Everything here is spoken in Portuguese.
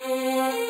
Música